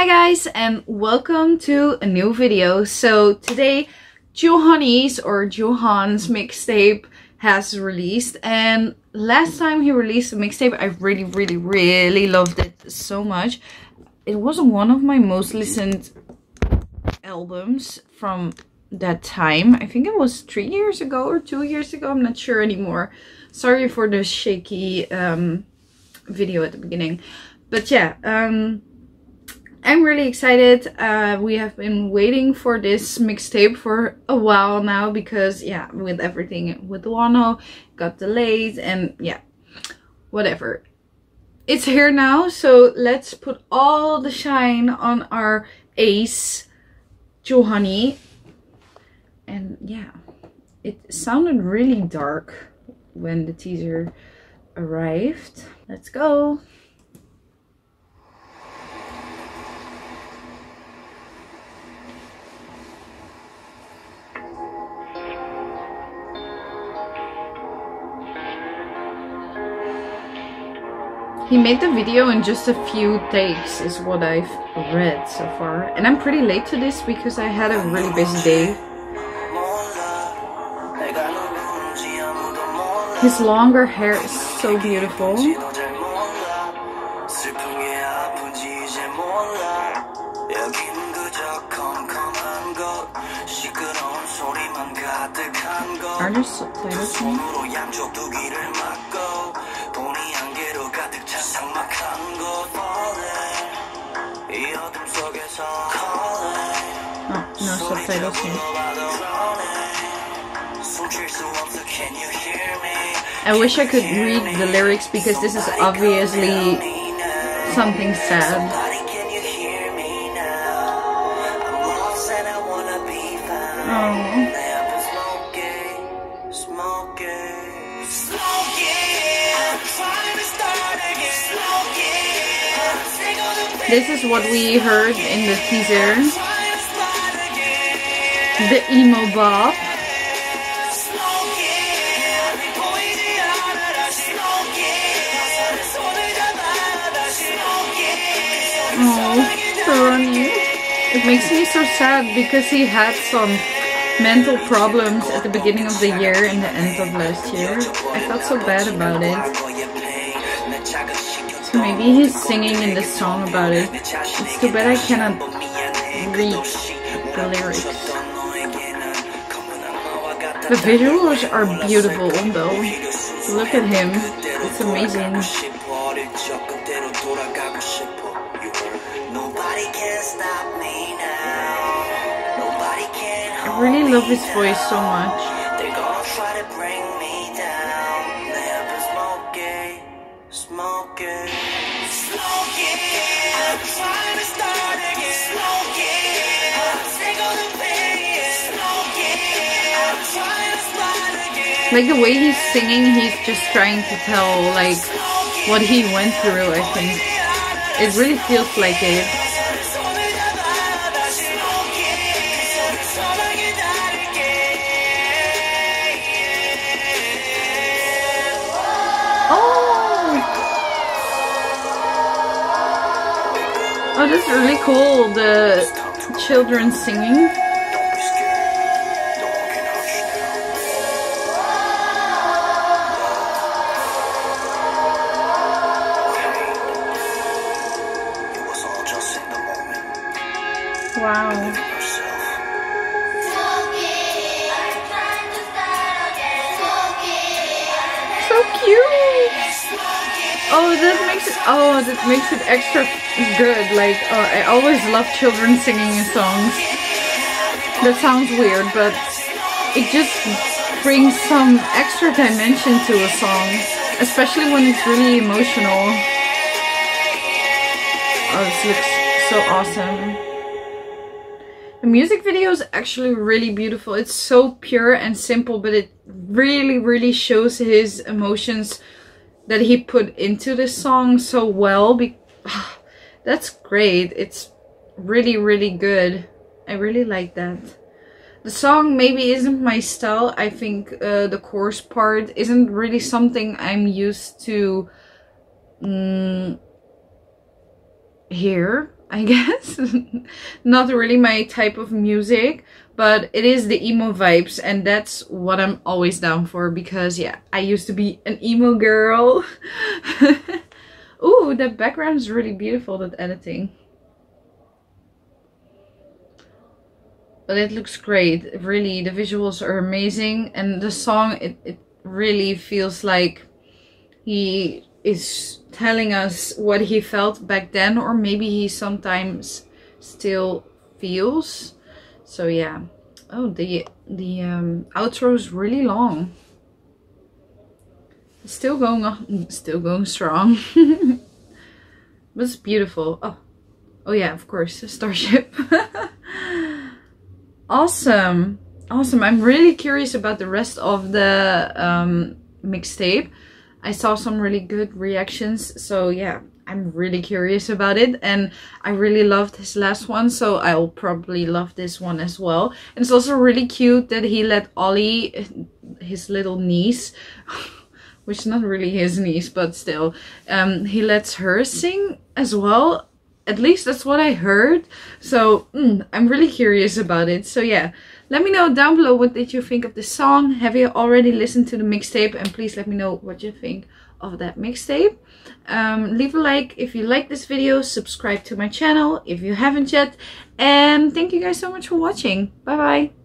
Hi guys and welcome to a new video. So today Joohoney's or Jooheon's mixtape has released and last time he released a mixtape I really really really loved it so much. It was one of my most listened albums from that time. I think it was three years ago or two years ago. I'm not sure anymore. Sorry for the shaky um, video at the beginning. But yeah, um, I'm really excited. Uh, we have been waiting for this mixtape for a while now because yeah, with everything with Wonho got delayed and yeah, whatever. It's here now, so let's put all the shine on our ace, Joohoney. And yeah, it sounded really dark when the teaser arrived. Let's go. He made the video in just a few takes is what I've read so far. And I'm pretty late to this because I had a really busy day. His longer hair is so beautiful. Are there subtitles I wish I could read the lyrics because this is obviously something sad. Oh. This is what we heard in the teaser. The emo bop. Oh, Ronnie. It makes me so sad because he had some mental problems at the beginning of the year and the end of last year. I felt so bad about it. So maybe he's singing in the song about it. It's too bad I cannot read the lyrics. The visuals are beautiful though. Look at him. It's amazing. I really love his voice so much. Like the way he's singing, he's just trying to tell like what he went through, I think. It really feels like it. Oh, oh that's really cool, the children singing. Cute! Oh, this makes it, oh, that makes it extra good. Like, uh, I always love children singing songs. That sounds weird, but it just brings some extra dimension to a song. Especially when it's really emotional. Oh, this looks so awesome. The music video is actually really beautiful. It's so pure and simple, but it really, really shows his emotions that he put into this song so well. Be That's great. It's really, really good. I really like that. The song maybe isn't my style. I think uh, the chorus part isn't really something I'm used to um, hear I guess. Not really my type of music, but it is the emo vibes and that's what I'm always down for because yeah, I used to be an emo girl. Ooh, the background is really beautiful, that editing. But it looks great. Really, the visuals are amazing. And the song, it, it really feels like he is telling us what he felt back then. Or maybe he sometimes still feels. So yeah. Oh, the, the um, outro is really long. Still going on, still going strong. but it's beautiful. Oh, oh yeah, of course, Starship. awesome, awesome. I'm really curious about the rest of the um, mixtape. I saw some really good reactions, so yeah, I'm really curious about it and I really loved his last one so I'll probably love this one as well. And it's also really cute that he let Ollie, his little niece, which is not really his niece, but still, um, he lets her sing as well. At least that's what I heard. So mm, I'm really curious about it. So yeah, let me know down below what did you think of the song. Have you already listened to the mixtape? And please let me know what you think of that mixtape. Um, leave a like if you like this video. Subscribe to my channel if you haven't yet. And thank you guys so much for watching. Bye bye.